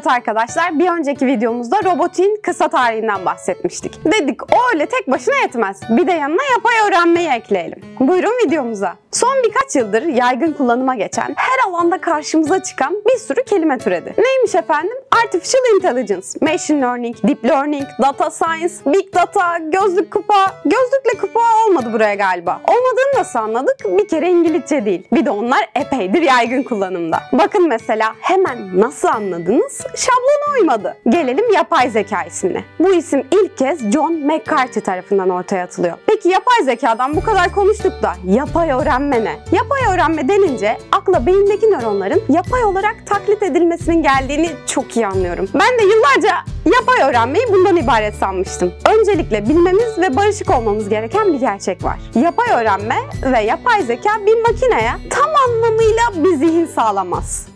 Evet arkadaşlar bir önceki videomuzda robotin kısa tarihinden bahsetmiştik. Dedik o öyle tek başına yetmez. Bir de yanına yapay öğrenmeyi ekleyelim. Buyurun videomuza. Son birkaç yıldır yaygın kullanıma geçen, her alanda karşımıza çıkan bir sürü kelime türedi. Neymiş efendim? Artificial Intelligence, Machine Learning, Deep Learning, Data Science, Big Data, gözlük kupa. Gözlükle kupa olmadı buraya galiba. Olmadığını nasıl anladık? Bir kere İngilizce değil. Bir de onlar epeydir yaygın kullanımda. Bakın mesela hemen nasıl anladınız? Şablona uymadı. Gelelim yapay zeka isimine. Bu isim ilk kez John McCarthy tarafından ortaya atılıyor. Peki yapay zekadan bu kadar konuştuk da yapay öğrenme ne? Yapay öğrenme denince akla beyindeki nöronların yapay olarak taklit edilmesinin geldiğini çok iyi anlıyorum. Ben de yıllarca yapay öğrenmeyi bundan ibaret sanmıştım. Öncelikle bilmemiz ve barışık olmamız gereken bir gerçek var. Yapay öğrenme ve yapay zeka bir makineye tam anlamıyla bir zihin sağlamaz.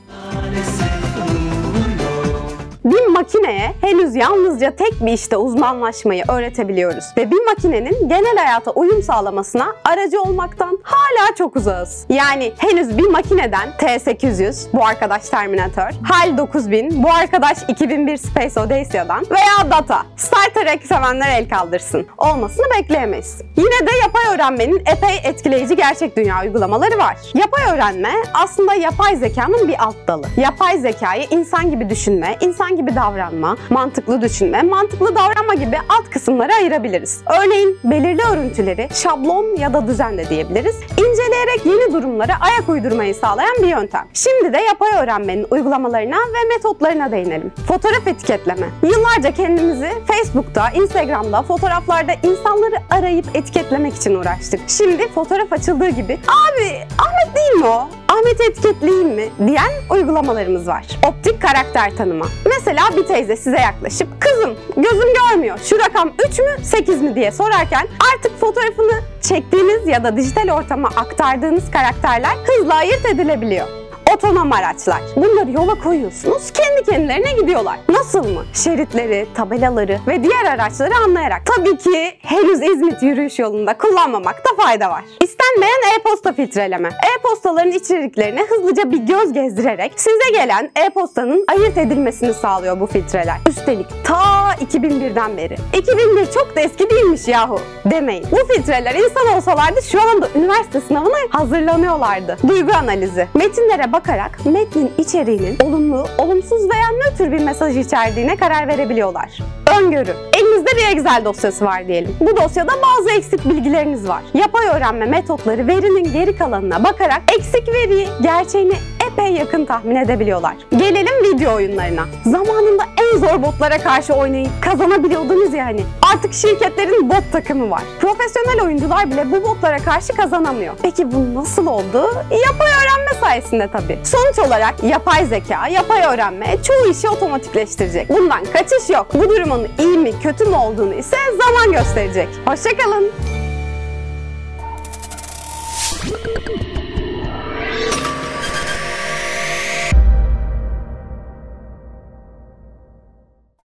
Bir makineye henüz yalnızca tek bir işte uzmanlaşmayı öğretebiliyoruz ve bir makinenin genel hayata uyum sağlamasına aracı olmaktan hala çok uzağız. Yani henüz bir makineden T-800, bu arkadaş Terminator, HAL 9000, bu arkadaş 2001 Space Odyssey'dan veya Data, Star Trek sevenler el kaldırsın. Olmasını bekleyemeyiz. Yine de yapay öğrenmenin epey etkileyici gerçek dünya uygulamaları var. Yapay öğrenme aslında yapay zekanın bir alt dalı. Yapay zekayı insan gibi düşünme, insan gibi davranma, mantıklı düşünme, mantıklı davranma gibi alt kısımlara ayırabiliriz. Örneğin belirli örüntüleri şablon ya da düzen de diyebiliriz. İnceleyerek yeni durumlara ayak uydurmayı sağlayan bir yöntem. Şimdi de yapay öğrenmenin uygulamalarına ve metotlarına değinelim. Fotoğraf etiketleme. Yıllarca kendimizi Facebook'ta, Instagram'da, fotoğraflarda insanları arayıp etiketlemek için uğraştık. Şimdi fotoğraf açıldığı gibi abi Ahmet değil mi o? Ahmet'i etiketleyeyim mi? diyen uygulamalarımız var. Optik karakter tanıma. Mesela bir teyze size yaklaşıp kızım gözüm görmüyor şu rakam 3 mü 8 mi diye sorarken artık fotoğrafını çektiğiniz ya da dijital ortama aktardığınız karakterler hızla ayırt edilebiliyor otonom araçlar. Bunları yola koyuyorsunuz, kendi kendilerine gidiyorlar. Nasıl mı? Şeritleri, tabelaları ve diğer araçları anlayarak. Tabii ki henüz İzmit yürüyüş yolunda kullanmamakta fayda var. İstenmeyen e-posta filtreleme. E-postaların içeriklerine hızlıca bir göz gezdirerek size gelen e-postanın ayırt edilmesini sağlıyor bu filtreler. Üstelik ta 2001'den beri. 2001 çok da eski değilmiş yahu demeyin. Bu filtreler insan olsalardı şu anda üniversite sınavına hazırlanıyorlardı. Duygu analizi. Metinlere bakarak metnin içeriğinin olumlu, olumsuz veya nötr bir mesaj içerdiğine karar verebiliyorlar. Öngörü. Elinizde bir Excel dosyası var diyelim. Bu dosyada bazı eksik bilgileriniz var. Yapay öğrenme metotları verinin geri kalanına bakarak eksik veriyi gerçeğini epey yakın tahmin edebiliyorlar. Gelelim video oyunlarına. Zamanında en zor botlara karşı oynayıp kazanabiliyordunuz yani. Artık şirketlerin bot takımı var. Profesyonel oyuncular bile bu botlara karşı kazanamıyor. Peki bu nasıl oldu? Yapay öğrenme sayesinde tabii. Sonuç olarak yapay zeka, yapay öğrenme çoğu işi otomatikleştirecek. Bundan kaçış yok. Bu durumun iyi mi kötü mü olduğunu ise zaman gösterecek. Hoşçakalın.